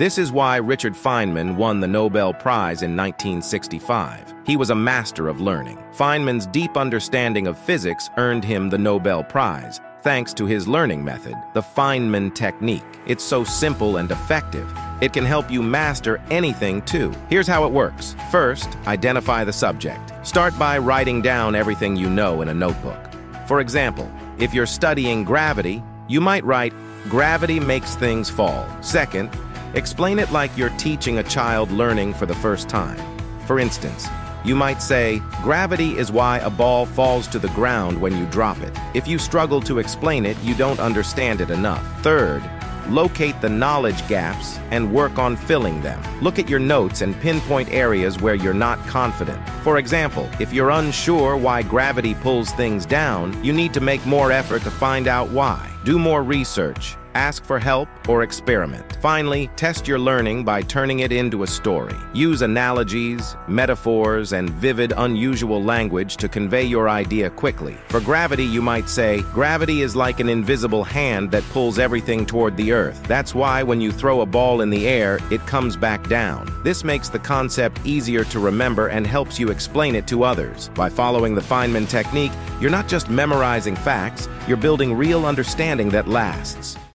This is why Richard Feynman won the Nobel Prize in 1965. He was a master of learning. Feynman's deep understanding of physics earned him the Nobel Prize, thanks to his learning method, the Feynman technique. It's so simple and effective. It can help you master anything, too. Here's how it works. First, identify the subject. Start by writing down everything you know in a notebook. For example, if you're studying gravity, you might write, gravity makes things fall. Second, explain it like you're teaching a child learning for the first time. For instance, you might say, gravity is why a ball falls to the ground when you drop it. If you struggle to explain it, you don't understand it enough. Third, locate the knowledge gaps and work on filling them. Look at your notes and pinpoint areas where you're not confident. For example, if you're unsure why gravity pulls things down, you need to make more effort to find out why. Do more research, ask for help, or experiment. Finally, test your learning by turning it into a story. Use analogies, metaphors, and vivid, unusual language to convey your idea quickly. For gravity, you might say, gravity is like an invisible hand that pulls everything toward the earth. That's why when you throw a ball in the air, it comes back down. This makes the concept easier to remember and helps you explain it to others. By following the Feynman technique, you're not just memorizing facts, you're building real understanding that lasts.